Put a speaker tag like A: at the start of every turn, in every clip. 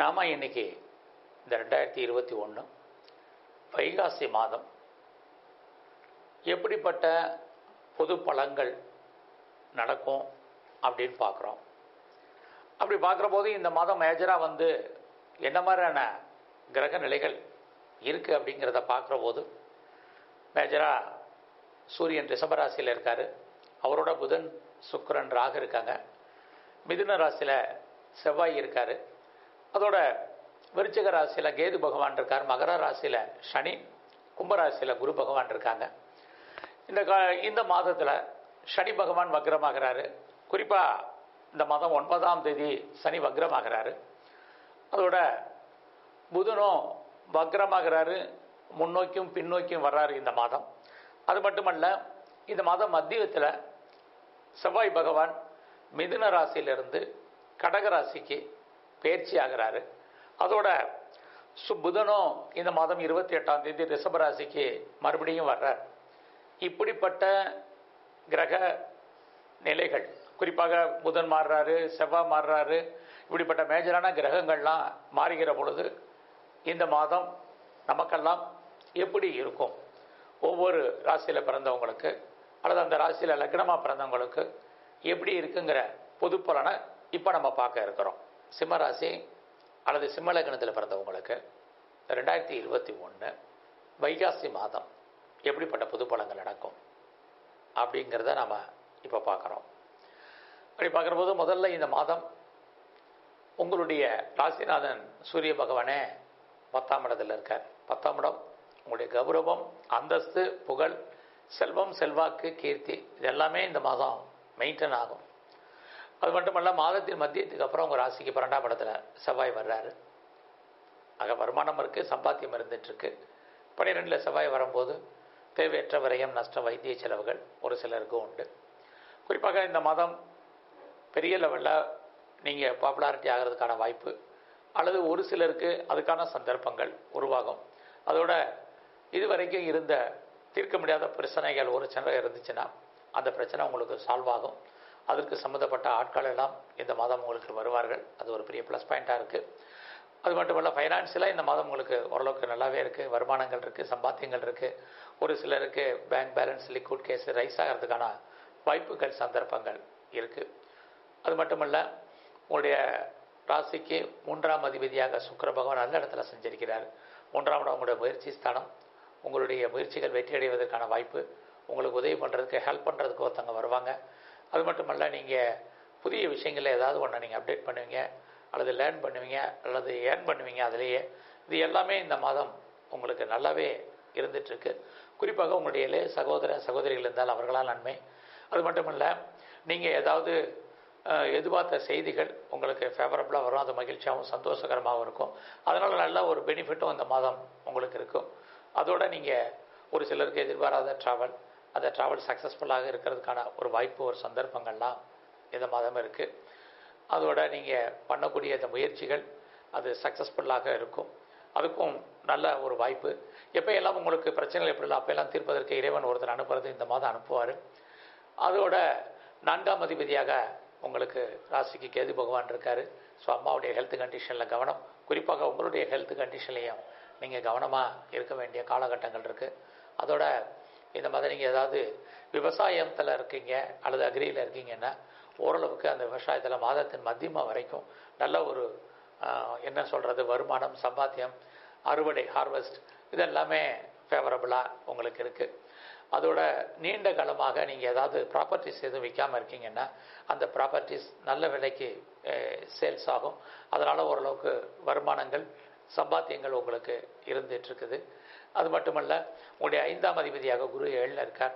A: நாம் இன்னைக்கு இந்த ரெண்டாயிரத்தி இருபத்தி ஒன்று வைகாசி மாதம் எப்படிப்பட்ட பொது பழங்கள் நடக்கும் அப்படின்னு பார்க்குறோம். அப்படி பார்க்குற போது இந்த மாதம் மேஜராக வந்து என்ன மாதிரியான கிரக நிலைகள் இருக்குது அப்படிங்கிறத பார்க்குற போது மேஜராக சூரியன் ரிஷபராசியில் இருக்கார். அவரோட புதன் சுக்கரன் ராகு இருக்காங்க. மிதுன ராசியில் செவ்வாய் இருக்கார். அதோட விருச்சிக ராசியில் கேது பகவான் இருக்கார் மகர ராசியில் சனி கும்பராசியில் குரு பகவான் இருக்காங்க. இந்த கா இந்த மாதத்தில் சனி பகவான் வக்ரமாகிறாரு. குறிப்பாக இந்த மாதம் ஒன்பதாம் தேதி சனி வக்ரமாகிறாரு. அதோட புதனும் வக்ரமாகிறாரு. முன்னோக்கியும் பின்னோக்கியும் வர்றாரு இந்த மாதம். அது மட்டுமல்ல இந்த மாதம் மத்தியத்தில் செவ்வாய் பகவான் மிதுன ராசியிலிருந்து கடக ராசிக்கு பயிற்சி ஆகிறாரு. அதோட சு புதனும் இந்த மாதம் இருபத்தி எட்டாம் தேதி ரிஷபராசிக்கு மறுபடியும் வர்றார். இப்படிப்பட்ட கிரக நிலைகள் குறிப்பாக புதன் மாறுறாரு செவ்வாய் மாறுறாரு இப்படிப்பட்ட மேஜரான கிரகங்கள்லாம் மாறுகிற பொழுது இந்த மாதம் நமக்கெல்லாம் எப்படி இருக்கும்? ஒவ்வொரு ராசியில் பிறந்தவங்களுக்கு அல்லது அந்த ராசியில் லக்னமாக பிறந்தவங்களுக்கு எப்படி இருக்குங்கிற பொது பலனை இப்போ நம்ம பார்க்க இருக்கிறோம். சிம்மராசி அல்லது சிம்மலக்கணத்தில் பிறந்தவங்களுக்கு ரெண்டாயிரத்தி இருபத்தி ஒன்று வைகாசி மாதம் எப்படிப்பட்ட புது பழங்கள் நடக்கும் அப்படிங்கிறத நாம் இப்போ பார்க்குறோம். அப்படி பார்க்குறபோது முதல்ல இந்த மாதம் உங்களுடைய ராசிநாதன் சூரிய பகவானே பத்தாம் இடத்துல இருக்கார். பத்தாம் இடம் உங்களுடைய கௌரவம் அந்தஸ்து புகழ் செல்வம் செல்வாக்கு கீர்த்தி இது எல்லாமே இந்த மாதம் மெயின்டைன் ஆகும். அது மட்டுமல்ல மாதத்தின் மத்தியத்துக்கு அப்புறம் உங்கள் ராசிக்கு பன்னெண்டாம் இடத்துல செவ்வாய் வர்றாரு. ஆக வருமானம் இருக்குது சம்பாத்தியம் இருந்துகிட்ருக்கு பன்னிரெண்டில் செவ்வாய் வரும்போது தேவையற்ற விரயம் நஷ்டம் வைத்திய செலவுகள் ஒரு சிலருக்கு உண்டு. குறிப்பாக இந்த மாதம் பெரிய லெவலில் நீங்கள் பாப்புலாரிட்டி ஆகிறதுக்கான வாய்ப்பு அல்லது ஒரு சிலருக்கு அதுக்கான சந்தர்ப்பங்கள் உருவாகும். அதோட இதுவரைக்கும் இருந்த தீர்க்க முடியாத பிரச்சனைகள் ஒரு சின்ன இருந்துச்சுன்னா அந்த பிரச்சனை உங்களுக்கு சால்வ் ஆகும். அதற்கு சம்மந்தப்பட்ட ஆட்கள் எல்லாம் இந்த மாதம் உங்களுக்கு வருவார்கள். அது ஒரு பெரிய ப்ளஸ் பாயிண்ட்டாக இருக்குது அது மட்டும் இல்லை ஃபைனான்ஷியலாக இந்த மாதம் உங்களுக்கு ஓரளவுக்கு நல்லாவே இருக்குது வருமானங்கள் இருக்குது சம்பாத்தியங்கள் இருக்குது ஒரு சிலருக்கு bank balance liquid cash rise ஆகிறதுக்கான வாய்ப்புகள் சந்தர்ப்பங்கள் இருக்குது அது மட்டுமல்ல உங்களுடைய ராசிக்கு மூன்றாம் அதிபதியாக சுக்கர பகவான் நல்ல இடத்துல செஞ்சிருக்கிறார். மூன்றாம் இடம் உங்களுடைய முயற்சி ஸ்தானம். உங்களுடைய முயற்சிகள் வெற்றி அடைவதற்கான வாய்ப்பு. உங்களுக்கு உதவி பண்ணுறதுக்கு ஹெல்ப் பண்ணுறதுக்கு ஒருத்தவங்க வருவாங்க. அது மட்டுமல்ல நீங்கள் புதிய விஷயங்களில் ஏதாவது ஒன்று நீங்கள் அப்டேட் பண்ணுவீங்க அல்லது லேர்ன் பண்ணுவீங்க அல்லது ஏர்ன் பண்ணுவீங்க அதுலேயே. இது எல்லாமே இந்த மாதம் உங்களுக்கு நல்லாவே இருந்துகிட்ருக்கு குறிப்பாக உங்களுடைய இளைய சகோதர சகோதரிகள் இருந்தால் அவர்களால் நன்மை. அது மட்டுமல்ல நீங்கள் ஏதாவது எதிர்பார்த்த செய்திகள் உங்களுக்கு ஃபேவரபுளாக வரும் அது மகிழ்ச்சியாகவும் சந்தோஷகரமாகவும் இருக்கும். அதனால் நல்ல ஒரு பெனிஃபிட்டும் இந்த மாதம் உங்களுக்கு இருக்கும். அதோடு நீங்கள் ஒரு சிலருக்கு எதிர்பாராத ட்ராவல் அந்த ட்ராவல் சக்ஸஸ்ஃபுல்லாக இருக்கிறதுக்கான ஒரு வாய்ப்பு ஒரு சந்தர்ப்பங்கள்லாம் இந்த இருக்குது அதோட நீங்கள் பண்ணக்கூடிய இந்த முயற்சிகள் அது சக்ஸஸ்ஃபுல்லாக இருக்கும். அதுக்கும் நல்ல ஒரு வாய்ப்பு. எப்போ எல்லாம் உங்களுக்கு பிரச்சனைகள் எப்படிலாம் அப்போல்லாம் தீர்ப்பதற்கு இறைவன் ஒருத்தர் அனுப்புறது இந்த மாதம் அனுப்புவார். அதோட நான்காம் அதிபதியாக உங்களுக்கு ராசிக்கு கேது பகவான் இருக்கார். ஸோ அம்மாவுடைய ஹெல்த் கண்டிஷனில் கவனம். குறிப்பாக உங்களுடைய ஹெல்த் கண்டிஷன்லையும் நீங்கள் கவனமாக இருக்க வேண்டிய காலகட்டங்கள் இருக்குது அதோட இந்த மாதிரி நீங்கள் ஏதாவது விவசாயத்தில் இருக்கீங்க அல்லது அக்ரியில் இருக்கீங்கன்னா ஓரளவுக்கு அந்த விவசாயத்தில் மாதத்தின் மத்தியமாக வரைக்கும் நல்ல ஒரு என்ன சொல்கிறது வருமானம் சம்பாத்தியம் அறுவடை ஹார்வெஸ்ட் இதெல்லாமே ஃபேவரபுளாக உங்களுக்கு இருக்குது அதோட நீண்ட காலமாக நீங்கள் ஏதாவது ப்ராப்பர்ட்டிஸ் எதுவும் விற்காமல் இருக்கீங்கன்னா அந்த ப்ராப்பர்ட்டிஸ் நல்ல விலைக்கு சேல்ஸ் ஆகும். அதனால் ஓரளவுக்கு வருமானங்கள் சம்பாத்தியங்கள் உங்களுக்கு இருந்துகிட்ருக்குது அது மட்டுமல்ல உங்களுடைய ஐந்தாம் அதிபதியாக குரு ஏழில் இருக்கார்.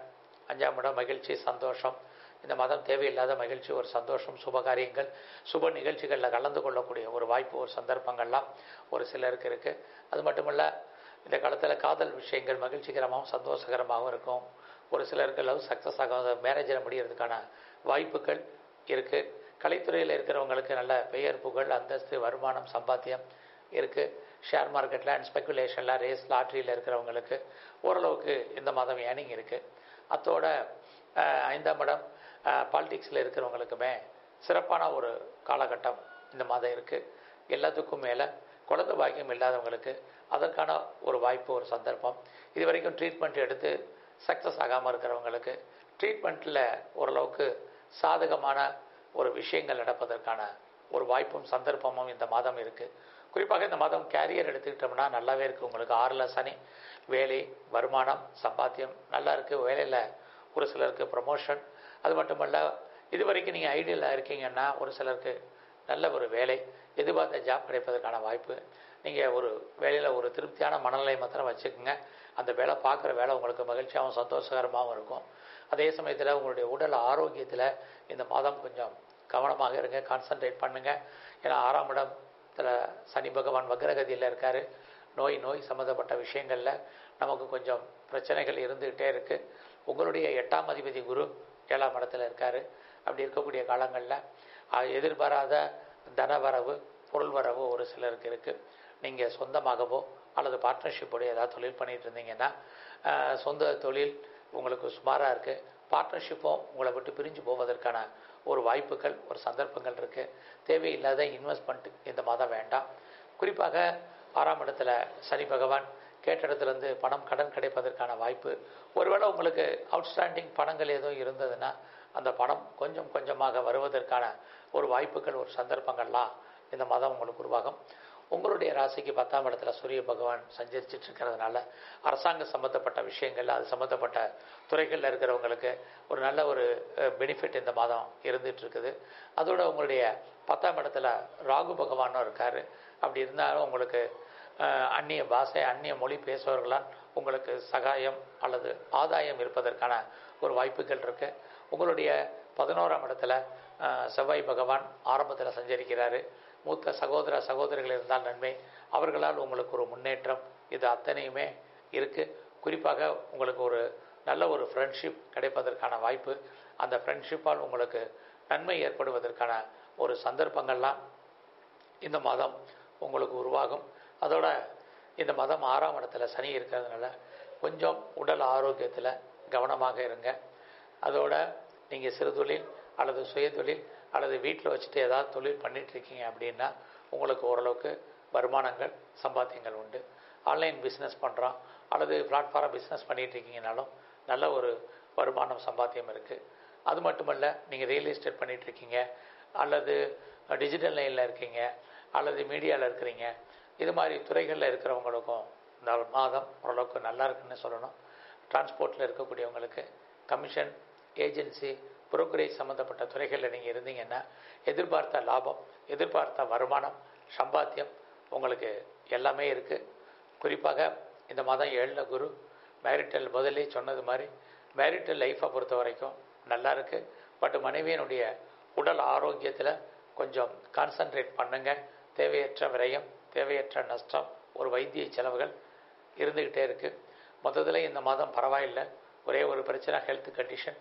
A: அஞ்சாம் இடம் மகிழ்ச்சி சந்தோஷம். இந்த மதம் தேவையில்லாத மகிழ்ச்சி ஒரு சந்தோஷம் சுபகாரியங்கள் சுப நிகழ்ச்சிகளில் கலந்து கொள்ளக்கூடிய ஒரு வாய்ப்பு ஒரு சந்தர்ப்பங்கள்லாம் ஒரு சிலருக்கு இருக்குது அது மட்டுமல்ல இந்த காலத்தில் காதல் விஷயங்கள் மகிழ்ச்சிகரமாகவும் சந்தோஷகரமாகவும் இருக்கும். ஒரு சிலருக்கு லவ் சக்ஸஸ் ஆகாத மேரேஜில் முடியறதுக்கான வாய்ப்புகள் இருக்குது கலைத்துறையில் இருக்கிறவங்களுக்கு நல்ல பெயர் புகழ் அந்தஸ்து வருமானம் சம்பாத்தியம் இருக்குது ஷேர் மார்க்கெட்டில் அண்ட் ஸ்பெக்குலேஷனில் ரேஸ் லாட்ரியில் இருக்கிறவங்களுக்கு ஓரளவுக்கு இந்த மாதம் ஏனிங் இருக்குது அத்தோட ஐந்தாம் இடம் பாலிடிக்ஸில் இருக்கிறவங்களுக்குமே சிறப்பான ஒரு காலகட்டம் இந்த மாதம் இருக்குது எல்லாத்துக்கும் மேலே குழந்தை பாக்கியம் இல்லாதவங்களுக்கு அதற்கான ஒரு வாய்ப்பு ஒரு சந்தர்ப்பம். இது வரைக்கும் ட்ரீட்மெண்ட் எடுத்து சக்ஸஸ் ஆகாமல் இருக்கிறவங்களுக்கு ட்ரீட்மெண்ட்டில் ஓரளவுக்கு சாதகமான ஒரு விஷயங்கள் நடப்பதற்கான ஒரு வாய்ப்பும் சந்தர்ப்பமும் இந்த மாதம் இருக்குது குறிப்பாக இந்த மாதம் கேரியர் எடுத்துக்கிட்டோம்னா நல்லாவே இருக்குது உங்களுக்கு ஆறில் சனி வேலை வருமானம் சம்பாத்தியம் நல்லா இருக்குது வேலையில் ஒரு சிலருக்கு ப்ரமோஷன் அது மட்டுமல்ல இது வரைக்கும் நீங்கள் ஐடியலாக இருக்கீங்கன்னா ஒரு சிலருக்கு நல்ல ஒரு வேலை எதிர்பார்த்த ஜாப் கிடைப்பதற்கான வாய்ப்பு. நீங்கள் ஒரு வேலையில் ஒரு திருப்தியான மனநிலை மாத்திரம் வச்சுக்கோங்க. அந்த வேலை பார்க்குற வேலை உங்களுக்கு மகிழ்ச்சியாகவும் சந்தோஷகரமாகவும் இருக்கும். அதே சமயத்தில் உங்களுடைய உடல் ஆரோக்கியத்தில் இந்த மாதம் கொஞ்சம் கவனமாக இருங்க கான்சன்ட்ரேட் பண்ணுங்கள் ஏன்னா ஆறாம் இடம் சனி பகவான் வக்ரகதியில் இருக்கார். நோய் நோய் சம்மந்தப்பட்ட விஷயங்களில் நமக்கு கொஞ்சம் பிரச்சனைகள் இருந்துகிட்டே இருக்குது உங்களுடைய எட்டாம் அதிபதி குரு ஏழாம் இடத்துல இருக்கார். அப்படி இருக்கக்கூடிய காலங்களில் எதிர்பாராத தனவரவு பொருள் வரவு ஒரு சிலருக்கு இருக்குது நீங்கள் சொந்தமாகவோ அல்லது பார்ட்னர்ஷிப்போடைய ஏதாவது தொழில் பண்ணிகிட்டு இருந்தீங்கன்னா சொந்த தொழில் உங்களுக்கு சுமாராக இருக்குது பார்ட்னர்ஷிப்பும் உங்களை விட்டு பிரிஞ்சு போவதற்கான ஒரு வாய்ப்புகள் ஒரு சந்தர்ப்பங்கள் இருக்குது தேவையில்லாத இன்வெஸ்ட்மெண்ட் இந்த மாதம் வேண்டாம். குறிப்பாக ஆறாம் இடத்துல சனி பகவான் கேட்ட இடத்துலேருந்து பணம் கடன் கிடைப்பதற்கான வாய்ப்பு. ஒருவேளை உங்களுக்கு அவுட்ஸ்டாண்டிங் பணங்கள் எதுவும் இருந்ததுன்னா அந்த பணம் கொஞ்சம் கொஞ்சமாக வருவதற்கான ஒரு வாய்ப்புகள் ஒரு சந்தர்ப்பங்கள்லாம் இந்த மாதம் உங்களுக்கு உருவாகும். உங்களுடைய ராசிக்கு பத்தாம் இடத்துல சூரிய பகவான் சஞ்சரிச்சிட்டு இருக்கிறதுனால அரசாங்க சம்மந்தப்பட்ட விஷயங்கள் அது சம்மந்தப்பட்ட துறைகளில் இருக்கிறவங்களுக்கு ஒரு நல்ல ஒரு பெனிஃபிட் இந்த மாதம் இருந்துட்டு இருக்குது அதோட உங்களுடைய பத்தாம் இடத்துல ராகு பகவானும் இருக்கார். அப்படி இருந்தாலும் உங்களுக்கு அந்நிய பாஷை அந்நிய மொழி பேசுபவர்களால் உங்களுக்கு சகாயம் அல்லது ஆதாயம் இருப்பதற்கான ஒரு வாய்ப்புகள் இருக்குது உங்களுடைய பதினோராம் இடத்துல செவ்வாய் பகவான் ஆரம்பத்தில் சஞ்சரிக்கிறாரு. மூத்த சகோதர சகோதரிகள் இருந்தால் நன்மை. அவர்களால் உங்களுக்கு ஒரு முன்னேற்றம். இது அத்தனையுமே இருக்குது குறிப்பாக உங்களுக்கு ஒரு நல்ல ஒரு ஃப்ரெண்ட்ஷிப் கிடைப்பதற்கான வாய்ப்பு. அந்த ஃப்ரெண்ட்ஷிப்பால் உங்களுக்கு நன்மை ஏற்படுவதற்கான ஒரு சந்தர்ப்பங்கள்லாம் இந்த மாதம் உங்களுக்கு உருவாகும். அதோட இந்த மாதம் ஆறாம் இடத்துல சனி இருக்கிறதுனால கொஞ்சம் உடல் ஆரோக்கியத்தில் கவனமாக இருங்க. அதோட நீங்கள் சிறுதொழில் அல்லது சுயதொழில் அல்லது வீட்டில் வச்சுட்டு ஏதாவது தொழில் பண்ணிகிட்ருக்கீங்க அப்படின்னா உங்களுக்கு ஓரளவுக்கு வருமானங்கள் சம்பாத்தியங்கள் உண்டு. ஆன்லைன் பிஸ்னஸ் பண்ணுறோம் அல்லது பிளாட்ஃபாரம் பிஸ்னஸ் பண்ணிகிட்ருக்கீங்கனாலும் நல்ல ஒரு வருமானம் சம்பாத்தியம் இருக்குது அது மட்டுமல்ல நீங்கள் ரியல் எஸ்டேட் பண்ணிகிட்ருக்கீங்க அல்லது டிஜிட்டல் லைனில் இருக்கீங்க. அல்லது மீடியாவில் இருக்கிறீங்க. இது மாதிரி துறைகளில் இருக்கிறவங்களுக்கும் இந்த மாதம் ஓரளவுக்கு நல்லா இருக்குன்னு சொல்லணும். டிரான்ஸ்போர்ட்டில் இருக்கக்கூடியவங்களுக்கு கமிஷன் ஏஜென்சி புரோக்கரேஜ் சம்மந்தப்பட்ட துறைகளில் நீங்கள் இருந்தீங்கன்னா எதிர்பார்த்த லாபம் எதிர்பார்த்த வருமானம் சம்பாத்தியம் உங்களுக்கு எல்லாமே இருக்குது குறிப்பாக இந்த மாதம் ஏழில் குரு மேரிட்டல் முதலே சொன்னது மாதிரி மேரிட்டல் லைஃப்பை பொறுத்த வரைக்கும் நல்லா இருக்குது பட் மனைவியினுடைய உடல் ஆரோக்கியத்தில் கொஞ்சம் கான்சன்ட்ரேட் பண்ணுங்க. தேவையற்ற விரயம் தேவையற்ற நஷ்டம் ஒரு வைத்திய செலவுகள் இருந்துக்கிட்டே இருக்குது மொத்தத்தில் இந்த மாதம் பரவாயில்லை. ஒரே ஒரு பிரச்சனை ஹெல்த் கண்டிஷன்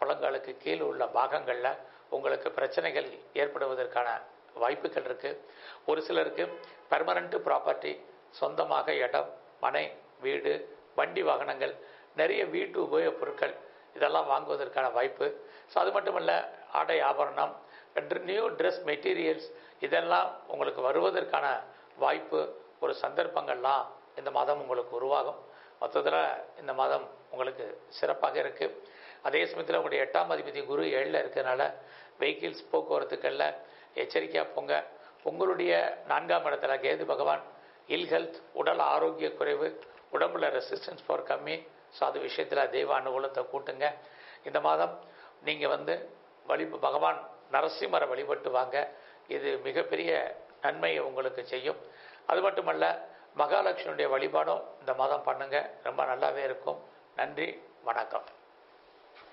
A: முழங்காலுக்கு கீழ் உள்ள பாகங்களில் உங்களுக்கு பிரச்சனைகள் ஏற்படுவதற்கான வாய்ப்புகள் இருக்குது ஒரு சிலருக்கு பெர்மனண்ட்டு ப்ராப்பர்ட்டி சொந்தமாக இடம் மனை வீடு வண்டி வாகனங்கள் நிறைய வீட்டு உபயோகப் பொருட்கள் இதெல்லாம் வாங்குவதற்கான வாய்ப்பு. ஸோ அது மட்டுமல்ல ஆடை ஆபரணம் நியூ ட்ரெஸ் மெட்டீரியல்ஸ் இதெல்லாம் உங்களுக்கு வருவதற்கான வாய்ப்பு. ஒரு சந்தர்ப்பங்கள்லாம் இந்த மாதம் உங்களுக்கு உருவாகும். மொத்தத்தில் இந்த மாதம் உங்களுக்கு சிறப்பாக இருக்குது அதே சமயத்தில் உங்களுடைய எட்டாம் அதிபதி குரு ஏழில் இருக்கிறதுனால வெஹிக்கிள்ஸ் போக்குவரத்துக்களில் எச்சரிக்கையாக போங்க. உங்களுடைய நான்காம் இடத்துல கேது பகவான் இல் ஹெல்த் உடல் ஆரோக்கிய குறைவு உடம்புல ரெசிஸ்டன்ஸ் பவர் கம்மி. ஸோ அது விஷயத்தில் தெய்வ அனுகூலத்தை கூட்டுங்க. இந்த மாதம் நீங்கள் வந்து வழி பகவான் நரசிம்மரை வழிபட்டு வாங்க. இது மிகப்பெரிய நன்மையை உங்களுக்கு செய்யும். அது மட்டுமல்ல மகாலட்சுமியுடைய வழிபாடும் இந்த மாதம் பண்ணுங்கள் ரொம்ப நல்லாவே இருக்கும். நன்றி வணக்கம்.